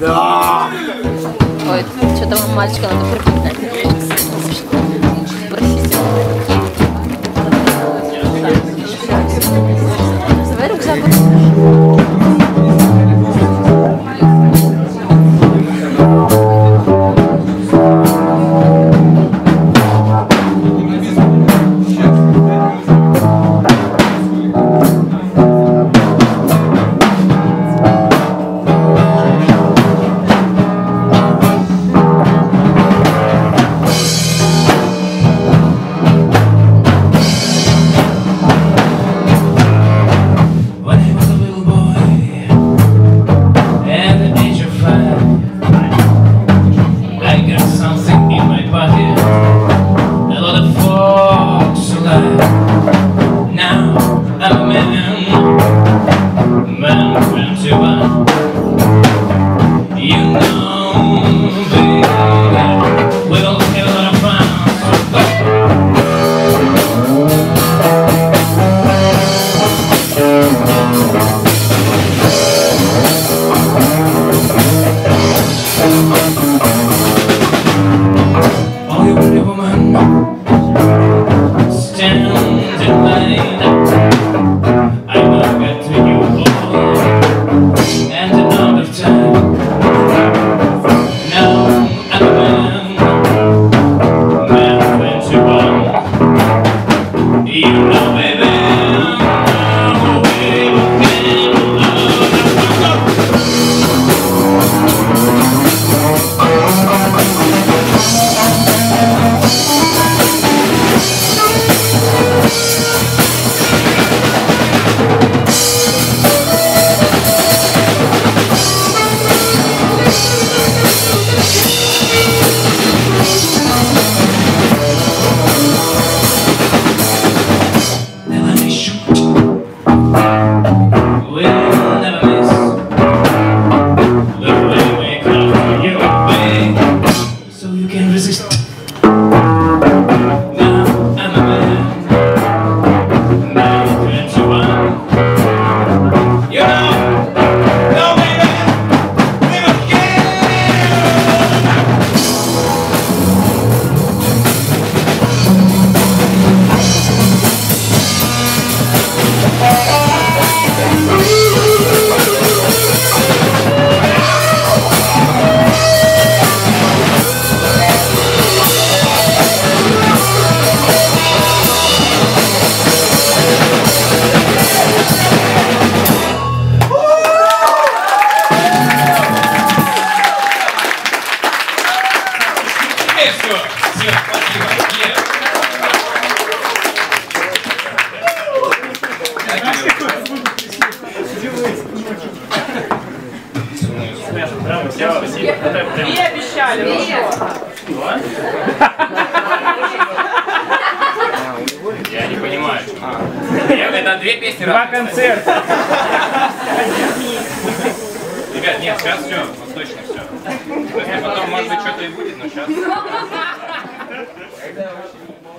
Да! Ой, ну, что-то вам мальчика надо припоминать. Э, все, Всем спасибо! Браво, все, спасибо. И обещали. Я не понимаю. Я, это две песни. Два концерта. Ребят, нет, сейчас все, вот точно все. То есть, потом, может быть, что-то и будет, но сейчас...